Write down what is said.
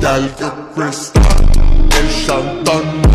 gal que presta el chantón